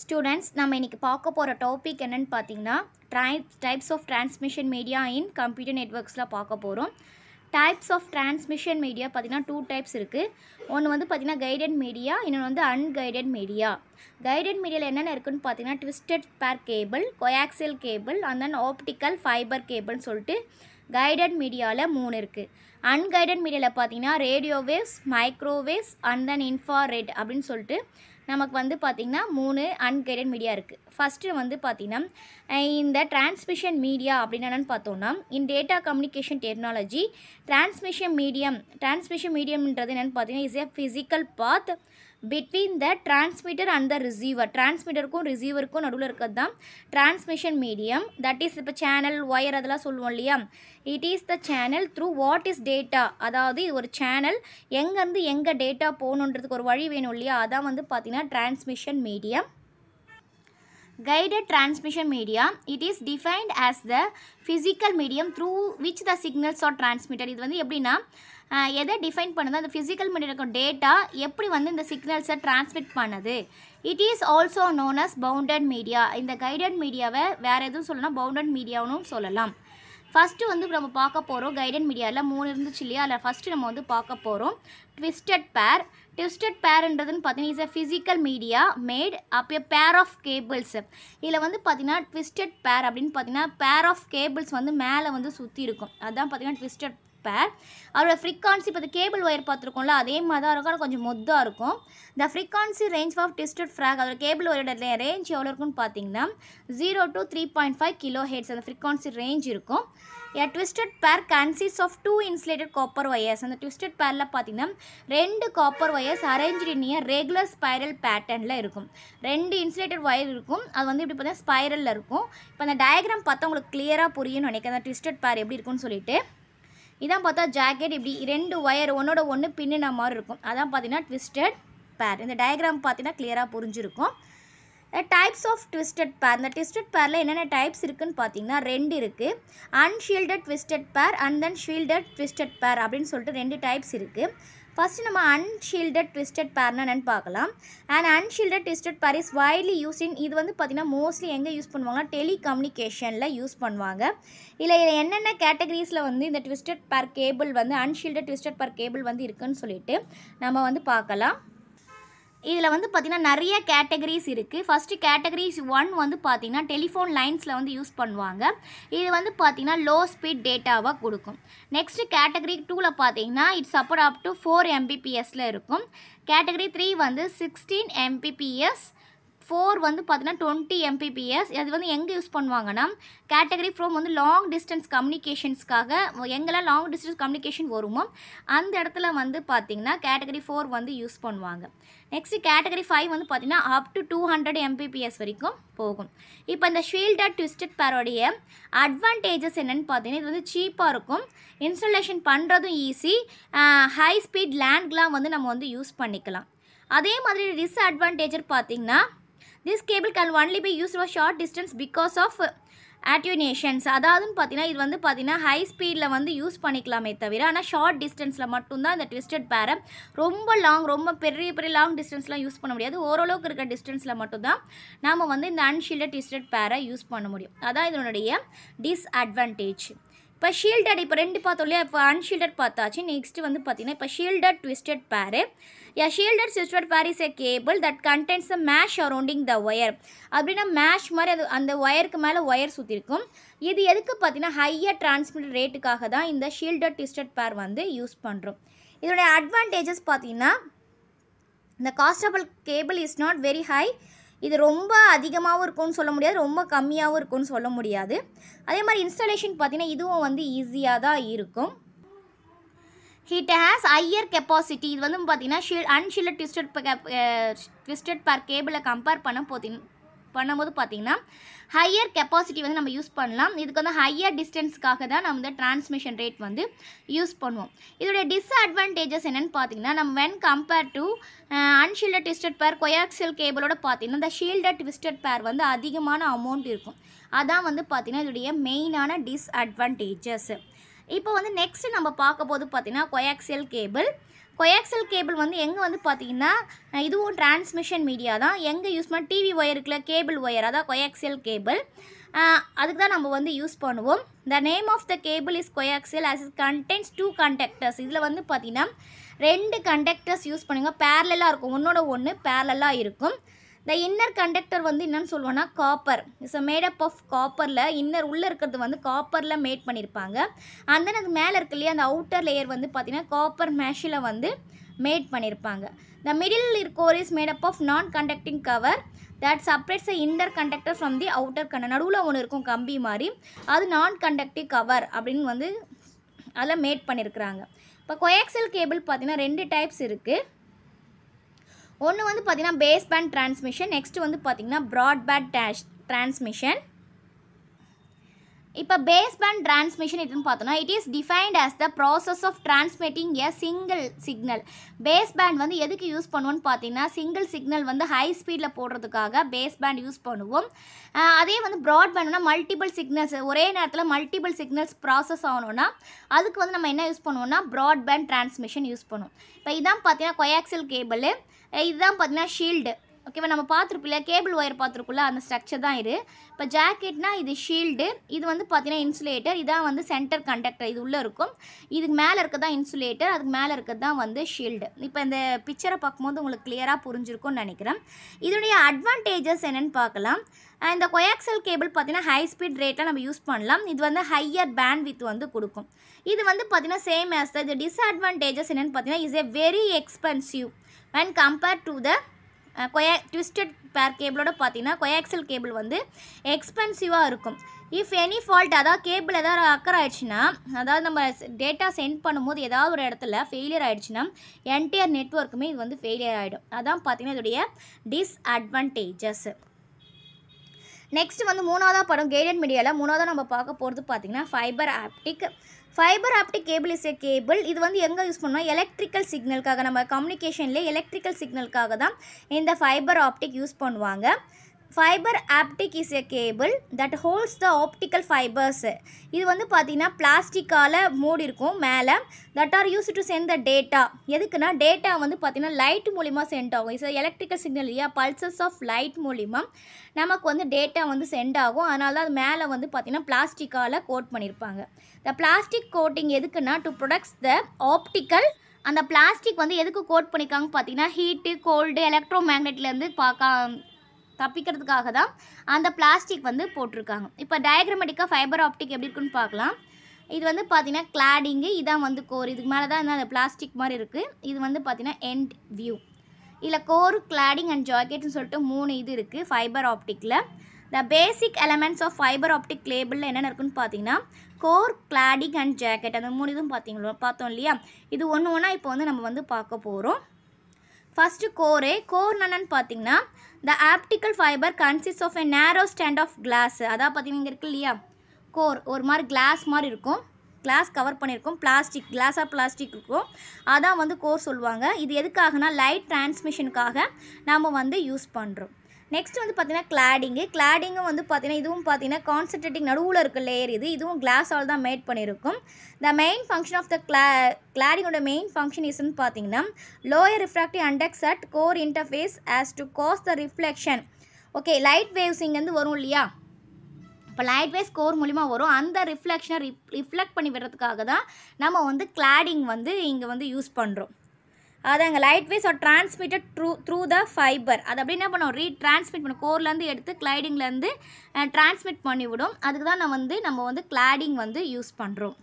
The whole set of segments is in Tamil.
ஸ்டூடெண்ட்ஸ் நம்ம இன்றைக்கி பார்க்க போகிற டாபிக் என்னென்னு பார்த்தீங்கன்னா try types of transmission media in computer நெட்ஒர்க்ஸில் பார்க்க போகிறோம் டைப்ஸ் ஆஃப் டிரான்ஸ்மிஷன் மீடியா பார்த்தீங்கன்னா டூ டைப்ஸ் இருக்குது ஒன்று வந்து பார்த்திங்கன்னா கைடட் மீடியா இன்னொன்று வந்து அன்கைடட் மீடியா கைடட் மீடியாவில் என்னென்ன இருக்குன்னு பார்த்தீங்கன்னா twisted pair cable coaxial cable and then optical fibre கேபிள்னு சொல்லிட்டு கைடட் மீடியாவில் மூணு இருக்குது அன்கைடட் மீடியாவில் பார்த்தீங்கன்னா radio waves microwaves and then infrared அப்படின்னு சொல்லிட்டு நமக்கு வந்து பார்த்திங்கன்னா மூணு அன்கைடட் மீடியா இருக்குது ஃபஸ்ட்டு வந்து பார்த்திங்கன்னா இந்த டிரான்ஸ்மிஷன் மீடியா அப்படின்னு என்னென்னு பார்த்தோம்னா in data communication technology transmission medium transmission மீடியம்ன்றது என்னென்னு பார்த்தீங்கன்னா is a physical path between the transmitter and the receiver டிரான்ஸ்மிட்டருக்கும் ரிசீவருக்கும் நடுவில் இருக்கிறது தான் டிரான்ஸ்மிஷன் மீடியம் தட் இஸ் இப்போ சேனல் ஒயர் அதெல்லாம் சொல்லுவோம் இல்லையா? It is the channel through what is data அதாவது இது ஒரு சேனல் எங்கேருந்து எங்கே டேட்டா போகணுன்றதுக்கு ஒரு வழி வேணும் இல்லையா? அதான் வந்து பார்த்திங்கன்னா transmission medium guided transmission media it is defined as the physical medium through which the signals are transmitted. இது வந்து எப்படின்னா எதை டிஃபைன் பண்ணுது? அந்த ஃபிசிக்கல் மீடியம் டேட்டா எப்படி வந்து இந்த சிக்னல்ஸை டிரான்ஸ்மிட் பண்ணுது? It is also known as bounded media இந்த கைடட் மீடியாவை வேறு எதுவும் சொல்லலாம் பவுண்டட் மீடியாவும் சொல்லலாம். ஃபஸ்ட்டு வந்து நம்ம பார்க்க போகிறோம் கைடன் மீடியாவில் மூணு இருந்துச்சு இல்லையா? அதில் ஃபஸ்ட்டு நம்ம வந்து பார்க்க போகிறோம் ட்விஸ்டட் பேர் ட்விஸ்டட் பேர்ன்றதுன்னு பார்த்தீங்கன்னா is a physical media made up pair of cables இதில் வந்து பார்த்தீங்கன்னா ட்விஸ்டட் பேர் அப்படின்னு பார்த்தீங்கன்னா பேர் ஆஃப் கேபிள்ஸ் வந்து மேலே வந்து சுற்றி இருக்கும். அதான் பார்த்தீங்கன்னா ட்விஸ்டட் பேர் அதோட ஃப்ரீக்வான்சி இப்போ கேபிள் ஒயர் பார்த்துருக்கோம்ல அதே மாதிரி தான் இருக்கும். கொஞ்சம் மொத்தாக இருக்கும். இந்த ஃப்ரீக்வான்சி ரேஞ்ச் ஆஃப் ட்விஸ்டட் ஃப்ராக் அதோட கேபிள் ஒயரோட ரேஞ்ச் எவ்வளோ இருக்குன்னு பார்த்தீங்கன்னா zero to three point five kilo hertz அந்த ஃப்ரீக்வான்சி ரேஞ்ச் இருக்கும். A twisted pair consist of two insulated copper wires அந்த ட்விஸ்டட் பேரில் பார்த்தீங்கன்னா ரெண்டு copper wires arranged near regular spiral பேட்டர்னில் இருக்கும். ரெண்டு இன்சுலேட்டட் ஒயர் இருக்கும். அது வந்து இப்படி பார்த்தீங்கன்னா ஸ்பைரலில் இருக்கும். இப்போ அந்த டயக்ராம் பார்த்தா உங்களுக்கு கிளியராக புரியும்னு நினைக்கிறேன். அந்த ட்விஸ்டட் பேர் எப்படி இருக்கும்னு சொல்லிட்டு. இதான் பார்த்தா ஜாக்கெட் இப்படி ரெண்டு ஒயர் ஒன்னோட ஒன்று பின்னின மாதிரி இருக்கும். அதான் பார்த்தீங்கன்னா ட்விஸ்டட் பேர் இந்த டயக்ராம் பார்த்தீங்கன்னா கிளியராக புரிஞ்சிருக்கும். டைப்ஸ் ஆஃப் ட்விஸ்டட் பேர் இந்த ட்விஸ்டட் பேரில் என்னென்ன டைப்ஸ் இருக்குன்னு பார்த்தீங்கன்னா ரெண்டு இருக்குது unshielded twisted pair and then shielded twisted pair அப்படின்னு சொல்லிட்டு ரெண்டு டைப்ஸ் இருக்குது ஃபஸ்ட்டு நம்ம அன்ஷீல்டட் ட்விஸ்டட் பேர் என்னென்னு பார்க்கலாம். And unshielded twisted pair is widely use in இது வந்து பார்த்திங்கன்னா மோஸ்ட்லி எங்கே யூஸ் பண்ணுவாங்கன்னா டெலிகம்யூனிகேஷனில் யூஸ் பண்ணுவாங்க. இல்லை இதில் என்னென்ன கேட்டகரிஸில் வந்து இந்த ட்விஸ்டட் பேர் கேபிள் வந்து அன்ஷீல்டட் ட்விஸ்டட் பேர் கேபிள் வந்து இருக்குன்னு சொல்லிட்டு நம்ம வந்து பார்க்கலாம். இதில் வந்து பார்த்திங்கன்னா நிறைய கேட்டகரிஸ் இருக்குது ஃபஸ்ட்டு கேட்டகரிஸ் ஒன் வந்து பார்த்திங்கன்னா டெலிஃபோன் லைன்ஸில் வந்து யூஸ் பண்ணுவாங்க. இது வந்து பார்த்திங்கன்னா லோ ஸ்பீட் டேட்டாவாக கொடுக்கும். நெக்ஸ்ட்டு கேட்டகரி டூவில் பார்த்தீங்கன்னா it's support up to four எம்பிபிஎஸில் இருக்கும். கேட்டகரி த்ரீ வந்து சிக்ஸ்டீன் எம்பிபிஎஸ் ஃபோர் வந்து பார்த்தீங்கன்னா டுவெண்ட்டி எம்பிபிஎஸ் அது வந்து எங்கே யூஸ் பண்ணுவாங்கன்னா கேட்டகரி ஃப்ரோம் வந்து லாங் டிஸ்டன்ஸ் கம்யூனிகேஷன்ஸ்க்காக எங்கெல்லாம் லாங் டிஸ்டன்ஸ் கம்யூனிகேஷன் வருமோ அந்த இடத்துல வந்து பார்த்தீங்கன்னா கேட்டகரி ஃபோர் வந்து யூஸ் பண்ணுவாங்க. நெக்ஸ்ட்டு கேட்டகரி ஃபைவ் வந்து பார்த்திங்கன்னா up to two hundred Mbps வரைக்கும் போகும். இப்போ இந்த ஷீல்டட் ட்விஸ்டட் பேரோடைய அட்வான்டேஜஸ் என்னென்னு பார்த்தீங்கன்னா இது வந்து சீப்பாக இருக்கும். இன்ஸ்டலேஷன் பண்ணுறதும் ஈஸி ஹை ஸ்பீட் லேண்ட்லாம் வந்து நம்ம வந்து யூஸ் பண்ணிக்கலாம். அதே மாதிரி டிஸ்அட்வான்டேஜர் பார்த்திங்கன்னா this cable can only be use for short distance because of attenuations அதாவதுன்னு பார்த்தீங்கன்னா இது வந்து பார்த்தீங்கன்னா ஹை ஸ்பீடில் வந்து யூஸ் பண்ணிக்கலாமே தவிர ஆனால் ஷார்ட் டிஸ்டன்ஸில் மட்டும்தான் இந்த ட்விஸ்டட் பேரை ரொம்ப லாங் ரொம்ப பெரிய பெரிய லாங் டிஸ்டன்ஸ்லாம் யூஸ் பண்ண முடியாது. ஓரளவுக்கு இருக்க டிஸ்டன்ஸில் மட்டும்தான் நாம் வந்து இந்த அன்ஷீல்டட் ட்விஸ்டட் பேரை யூஸ் பண்ண முடியும். அதான் இதனுடைய டிஸ்அட்வான்டேஜ் இப்போ ஷீல்டட் இப்போ ரெண்டு பார்த்தோம் இல்லையா? இப்போ அன்ஷீல்டட் பார்த்தாச்சு. நெக்ஸ்ட் வந்து பார்த்தீங்கன்னா இப்போ shielded twisted pair yeah shielded twisted pair is a cable that contents the mesh arounding the wire அப்படின்னா மேஷ் மாதிரி அது அந்த ஒயருக்கு மேலே ஒயர் சுற்றிருக்கும் இது எதுக்கு பார்த்தீங்கன்னா ஹையர் டிரான்ஸ்மிட் ரேட்டுக்காக தான் இந்த ஷீல்டட் ட்விஸ்டட் பேர் வந்து யூஸ் பண்ணுறோம் இதோடைய அட்வான்டேஜஸ் பார்த்தீங்கன்னா இந்த cost of cable is not very high இது ரொம்ப அதிகமாகவும் இருக்கும்னு சொல்ல முடியாது ரொம்ப கம்மியாகவும் இருக்கும்னு சொல்ல முடியாது. அதே மாதிரி இன்ஸ்டாலேஷன் பார்த்திங்கன்னா இதுவும் வந்து ஈஸியாக தான் இருக்கும். ஹிட் ஹேஸ் ஹையர் கெப்பாசிட்டி இது வந்து பார்த்தீங்கன்னா ஷீல் அன்ஷீல்டு ட்விஸ்டட் ட்விஸ்டட் பேர் கேபிளை கம்பேர் பண்ண போத்தின் பண்ணும்போது பார்த்தீங்கன்னா ஹையர் கெப்பாசிட்டி வந்து நம்ம யூஸ் பண்ணலாம். இதுக்கு வந்து ஹையர் டிஸ்டன்ஸ்க்காக தான் நம்ம வந்து டிரான்ஸ்மிஷன் ரேட் வந்து யூஸ் பண்ணுவோம். இதோடைய டிஸ்அட்வான்டேஜஸ் என்னென்னு பார்த்தீங்கன்னா நம்ம when compare to unshielded twisted pair coaxial கேபிளோட பார்த்தீங்கன்னா இந்த ஷீல்டட் ட்விஸ்டட் பேர் வந்து அதிகமான அமௌண்ட் இருக்கும். அதான் வந்து பார்த்தீங்கன்னா இதோடைய மெயினான டிஸ்அட்வான்டேஜஸ் இப்போ வந்து நெக்ஸ்ட் நம்ம பார்க்க போது பார்த்தீங்கன்னா கொயாக்சியல் கேபிள் கொயாக்சல் கேபிள் வந்து எங்கே வந்து பார்த்தீங்கன்னா இதுவும் டிரான்ஸ்மிஷன் மீடியா தான். எங்கே யூஸ் பண்ண டிவி ஒயர் இருக்குல்ல கேபிள் ஒயர் அதான் கொயாக்சியல் கேபிள் அதுக்கு தான் நம்ம வந்து யூஸ் பண்ணுவோம். The name of the cable is coaxial as is contents two conductors இதில் வந்து பார்த்தீங்கன்னா ரெண்டு கண்டக்டர்ஸ் யூஸ் பண்ணுங்கள் பேரலாக இருக்கும். ஒன்றோட ஒன்று பேரலாக இருக்கும். த இன்னர் கண்டக்டர் வந்து என்னன்னு சொல்லுவோன்னா copper it's a made up of காப்பரில் inner உள்ளே இருக்கிறது வந்து காப்பரில் மேட் பண்ணியிருப்பாங்க அந்த அது மேலே இருக்கு இல்லையா அந்த அவுட்டர் லேயர் வந்து பார்த்திங்கன்னா காப்பர் மேஷில் வந்து மேட் பண்ணியிருப்பாங்க the middle இருக்கோர் is made up of non conducting cover that separates inner conductor from the outer கண்ட நடுவில் ஒன்று இருக்கும் கம்பி மாதிரி அது நான் கண்டக்டிவ் கவர் அப்படின்னு வந்து அதில் மேட் பண்ணியிருக்கிறாங்க இப்போ கொயாக்சல் கேபிள் பார்த்தீங்கன்னா ரெண்டு டைப்ஸ் இருக்குது ஒன்று வந்து பார்த்திங்கன்னா பேஸ் பேண்ட் டிரான்ஸ்மிஷன் நெக்ஸ்ட்டு வந்து பார்த்திங்கன்னா ப்ராட்பேண்ட் டேஷ் டிரான்ஸ்மிஷன் இப்போ பேஸ் பேண்ட் டிரான்ஸ்மிஷன் இதுன்னு பார்த்தோன்னா it is defined as the process of transmitting a single signal base band வந்து எதுக்கு யூஸ் பண்ணுவோம்னு பார்த்தீங்கன்னா சிங்கிள் சிக்னல் வந்து ஹை ஸ்பீடில் போடுறதுக்காக பேஸ் பேண்ட் யூஸ் பண்ணுவோம். அதே வந்து ப்ராட்பேண்ட்னா மல்டிபிள் சிக்னல்ஸ் ஒரே நேரத்தில் மல்டிபிள் சிக்னல்ஸ் ப்ராசஸ் ஆகணும்னா அதுக்கு வந்து நம்ம என்ன யூஸ் பண்ணுவோம்னா ப்ராட்பேண்ட் டிரான்ஸ்மிஷன் யூஸ் பண்ணுவோம். இப்போ இதான் பார்த்தீங்கன்னா கொயாக்சல் கேபிள் இதுதான் பார்த்தீங்கன்னா ஷீல்டு ஓகேவா நம்ம பார்த்துருப்பில்ல கேபிள் ஒயர் பார்த்துருக்குள்ள அந்த ஸ்ட்ரக்சர் தான் இது. இப்போ ஜாக்கெட்னா இது ஷீல்டு இது வந்து பார்த்தீங்கன்னா இன்சுலேட்டர் இதான் வந்து சென்டர் கண்டக்டர் இது உள்ளே இருக்கும். இதுக்கு மேலே இருக்கிறது தான் இன்சுலேட்டர் அதுக்கு மேலே இருக்கிறது தான் வந்து ஷீல்டு இப்போ இந்த பிக்சரை பார்க்கும்போது உங்களுக்கு கிளியராக புரிஞ்சிருக்கும்னு நினைக்கிறேன். இதனுடைய அட்வான்டேஜஸ் என்னென்னு பார்க்கலாம். இந்த கொயாக்சல் கேபிள் பார்த்தீங்கன்னா ஹை ஸ்பீட் ரேட்டில் நம்ம யூஸ் பண்ணலாம். இது வந்து ஹையர் பேண்ட் வித் வந்து கொடுக்கும். இது வந்து பார்த்தீங்கன்னா சேம் ஆஸ் இது டிஸ்அட்வான்டேஜஸ் என்னென்னு பார்த்தீங்கன்னா is a very expensive when compared to the கொயா ட்விஸ்டட் பேர் கேபிளோட பார்த்தீங்கன்னா கொயாக்சல் கேபிள் வந்து எக்ஸ்பென்சிவாக இருக்கும். இஃப் எனி ஃபால்ட் அதாவது கேபிள் ஏதாவது அக்கர் ஆயிடுச்சுன்னா அதாவது நம்ம டேட்டா சென்ட் பண்ணும்போது ஏதாவது ஒரு இடத்துல ஃபெயிலியர் ஆகிடுச்சுன்னா என்டையர் நெட்ஒர்க்குமே இது வந்து ஃபெயிலியர் ஆகிடும் அதான் பார்த்தீங்கன்னா இதோடைய டிஸ்அட்வான்டேஜஸ் நெக்ஸ்ட் வந்து மூணாவதாக படம் கைடட் மீடியாவில் மூணாவதாக நம்ம பார்க்க போகிறது பார்த்திங்கன்னா fibre optic fibre optic cable is a cable இது வந்து எங்கே யூஸ் பண்ணோம் எலக்ட்ரிக்கல் சிக்னலுக்காக நம்ம கம்யூனிகேஷன்லேயே எலக்ட்ரிக்கல் சிக்னலுக்காக தான் இந்த ஃபைபர் ஆப்டிக் யூஸ் பண்ணுவாங்க. Fibre optic is a cable that holds the optical fibres இது வந்து பார்த்தீங்கன்னா பிளாஸ்டிக்கால் மூடி இருக்கும் மேலே that are use to send the data எதுக்குன்னா டேட்டா வந்து பார்த்தீங்கன்னா லைட் மூலிமா சென்ட் ஆகும். இஸ் எலக்ட்ரிக்கல் சிக்னல் இல்லையா? பல்சஸ் ஆஃப் லைட் மூலிமா நமக்கு வந்து டேட்டா வந்து சென்ட் ஆகும். அதனால தான் அது மேலே வந்து பார்த்தீங்கன்னா பிளாஸ்டிக்கால் கோட் பண்ணியிருப்பாங்க த பிளாஸ்டிக் கோட்டிங் எதுக்குன்னா டு ப்ரொடக்ட்ஸ் த ஆப்டிக்கல் அந்த பிளாஸ்டிக் வந்து எதுக்கு கோட் பண்ணியிருக்காங்க பார்த்தீங்கன்னா ஹீட்டு கோல்டு எலக்ட்ரோ மேக்னெட்லேருந்து பார்க்க தப்பிக்கிறதுக்காக தான் அந்த பிளாஸ்டிக் வந்து போட்டிருக்காங்க. இப்போ டயக்ரமெட்டிக்காக ஃபைபர் ஆப்டிக் எப்படி இருக்குன்னு பார்க்கலாம். இது வந்து பார்த்தீங்கன்னா கிளாடிங்கு இதான் வந்து கோர் இதுக்கு மேலே தான் அந்த பிளாஸ்டிக் மாதிரி இருக்குது இது வந்து பார்த்தீங்கன்னா எண்ட் வியூ இதில் கோர் கிளாடிங் அண்ட் ஜாக்கெட்னு சொல்லிட்டு மூணு இது இருக்குது fibre ஆப்டிக்கில் the basic elements of fibre optic லேபிளில் என்னென்ன இருக்குன்னு பார்த்தீங்கன்னா கோர் கிளாடிங் அண்ட் ஜாக்கெட் அந்த மூணு இதுவும் பார்த்தீங்களோ பார்த்தோம் இல்லையா? இது ஒன்று ஒன்றா இப்போ வந்து நம்ம வந்து பார்க்க போகிறோம் ஃபஸ்ட்டு கோரே கோர் என்னன்னு பார்த்தீங்கன்னா the optical fibre consist of a narrow stand of class அதான் பார்த்தீங்கன்னா இங்கே இருக்கு இல்லையா? கோர் ஒரு மாதிரி கிளாஸ் மாதிரி இருக்கும். கிளாஸ் கவர் பண்ணியிருக்கும். பிளாஸ்டிக் கிளாஸாக பிளாஸ்டிக் இருக்கும். அதான் வந்து கோர் சொல்லுவாங்க. இது எதுக்காகனா லைட் டிரான்ஸ்மிஷனுக்காக நாம் வந்து யூஸ் பண்ணுறோம் நெக்ஸ்ட் வந்து பார்த்தீங்கன்னா கிளாடிங்கு கிளாடிங்கும் வந்து பார்த்தீங்கன்னா இதுவும் பார்த்தீங்கன்னா கான்சன்ட்ரேட்டிங் நடுவில் இருக்க லேயர் இது. இதுவும் கிளாஸால் தான் made பண்ணியிருக்கும். The main function of the கிளா கிளாடிங்கோட மெயின் ஃபங்க்ஷன் இஸ்ன்னு பார்த்தீங்கன்னா lower refractive index at core interface as to cause the reflection okay light waves இங்கேருந்து வரும் இல்லையா? இப்போ லைட் வேஸ் கோர் மூலிமா வரும். அந்த ரிஃப்ளெக்ஷனை ரிப் ரிஃப்ளெக்ட் பண்ணி விடுறதுக்காக தான் நம்ம வந்து கிளாடிங் வந்து இங்கே வந்து யூஸ் பண்ணுறோம் அதாங்க light waves are transmitted through through the fibre அது அப்படி என்ன பண்ணுவோம் ரீ டிரான்ஸ்மிட் பண்ணும். கோர்லேருந்து எடுத்து கிளைடிங்லேருந்து டிரான்ஸ்மிட் பண்ணிவிடும். அதுக்கு தான் நம்ம வந்து நம்ம வந்து கிளாடிங் வந்து யூஸ் பண்ணுறோம்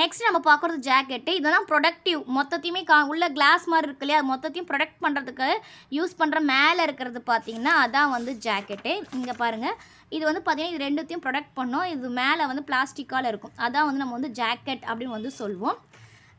நெக்ஸ்ட் நம்ம பார்க்குறது ஜாக்கெட்டு இதெல்லாம் ப்ரொடக்டிவ் மொத்தத்தையுமே கா உள்ள கிளாஸ் மாதிரி இருக்கு இல்லையா? அது மொத்தத்தையும் ப்ரொடக்ட் பண்ணுறதுக்கு யூஸ் பண்ணுற மேலே இருக்கிறது பார்த்தீங்கன்னா அதான் வந்து ஜாக்கெட்டு இங்கே பாருங்கள் இது வந்து பார்த்திங்கன்னா இது ரெண்டுத்தையும் ப்ரொடக்ட் பண்ணோம். இது மேலே வந்து பிளாஸ்டிக்கால் இருக்கும். அதான் வந்து நம்ம வந்து ஜாக்கெட் அப்படின்னு வந்து சொல்லுவோம்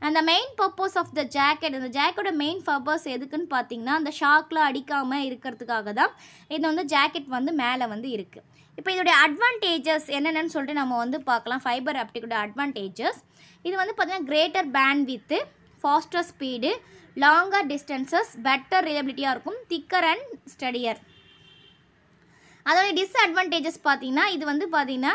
அந்த main purpose of the jacket இந்த ஜாக்கெட்டோட மெயின் பர்பஸ் எதுக்குன்னு பார்த்தீங்கன்னா அந்த ஷாக்கில் அடிக்காமல் இருக்கிறதுக்காக தான் இது வந்து ஜாக்கெட் வந்து மேலே வந்து இருக்குது இப்போ இதோடைய அட்வான்டேஜஸ் என்னென்னு சொல்லிட்டு நம்ம வந்து பார்க்கலாம். ஃபைபர் ஆப்டிக்கோட அட்வான்டேஜஸ் இது வந்து பார்த்தீங்கன்னா greater bandwidth faster speed longer distances better ரிலபிலிட்டியாக இருக்கும். திக்கர் அண்ட் ஸ்டடியர் அதோடைய டிஸ்அட்வான்டேஜஸ் பார்த்தீங்கன்னா இது வந்து பார்த்தீங்கன்னா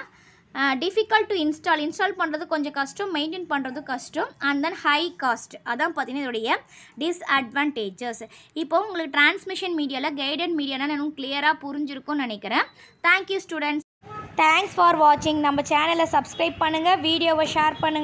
டிஃபிகல்ட் டு இன்ஸ்டால் இன்ஸ்டால் பண்ணுறது கொஞ்சம் கஷ்டம் மெயின்டைன் பண்ணுறது கஷ்டம் அண்ட் தென் ஹை காஸ்ட் அதான் பார்த்தீங்கன்னா இதோடைய டிஸ்அட்வான்டேஜஸ் இப்போ உங்களுக்கு டிரான்ஸ்மிஷன் மீடியாவில் கைடட் மீடியானா நான் கிளியராக புரிஞ்சிருக்கும்னு நினைக்கிறேன். தேங்க்யூ ஸ்டூடெண்ட்ஸ் தேங்க்ஸ் ஃபார் வாட்சிங் நம்ம சேனலை சப்ஸ்கிரைப் பண்ணுங்கள் வீடியோவை ஷேர் பண்ணுங்கள்